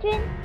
军。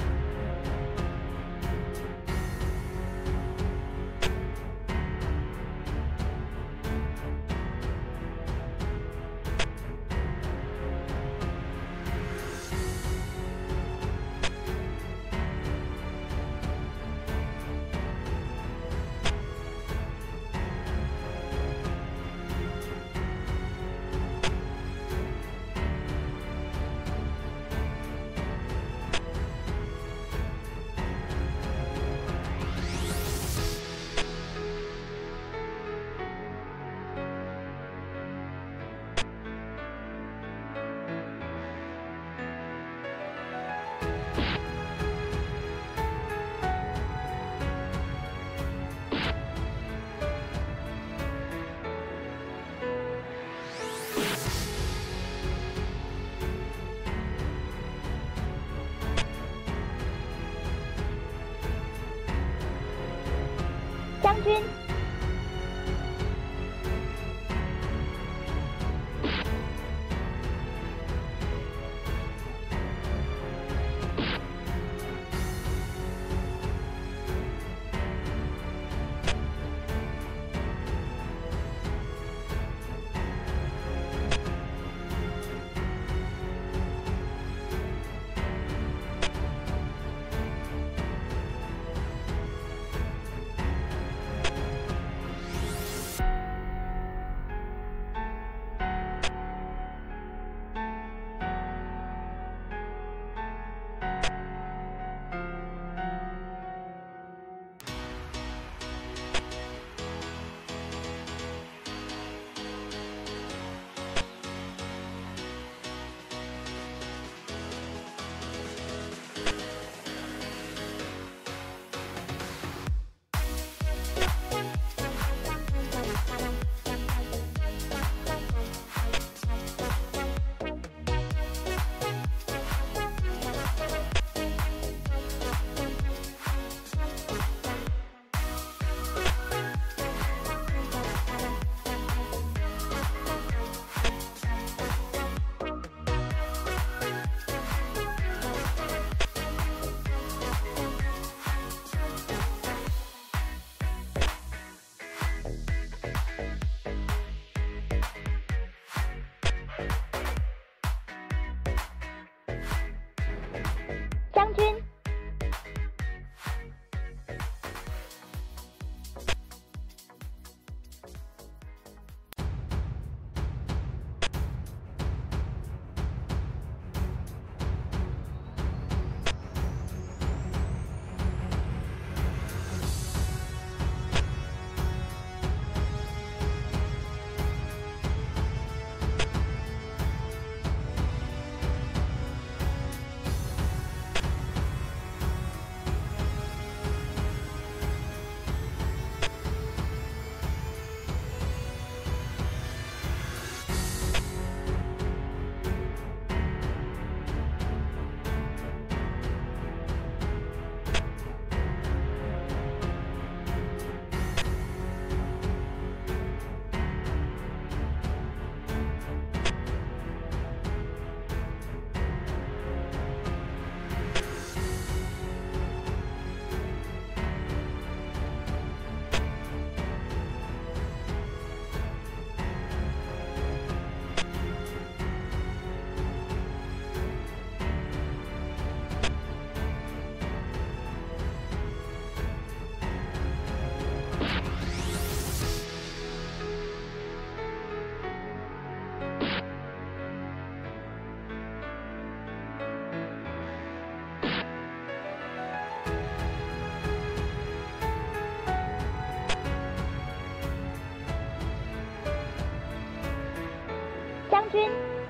将军。君。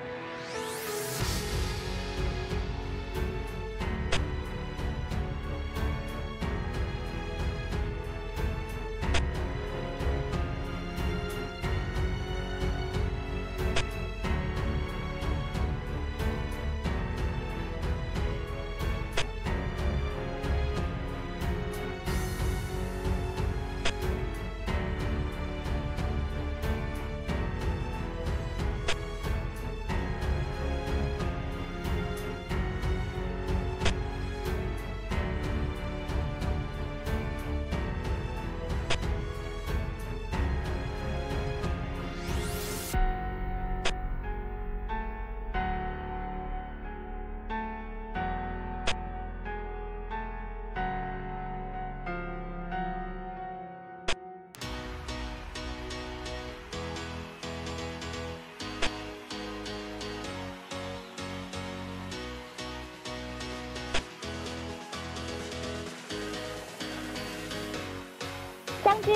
将军，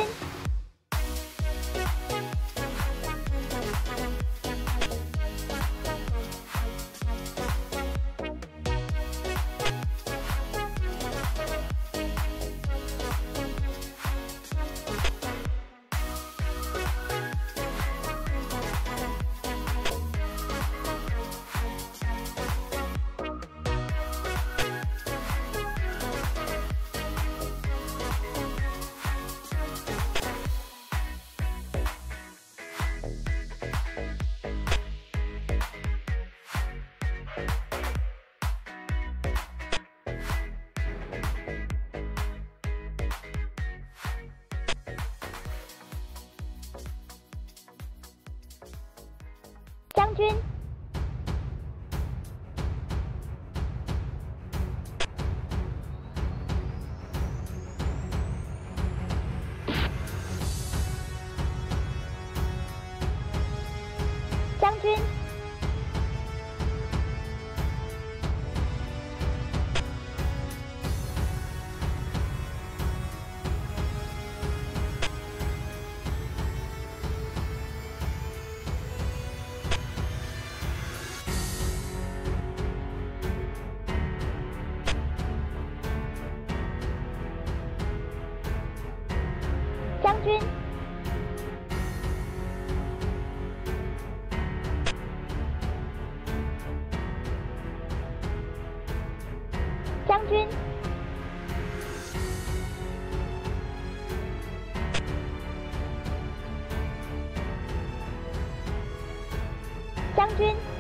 军将军，将军，将军。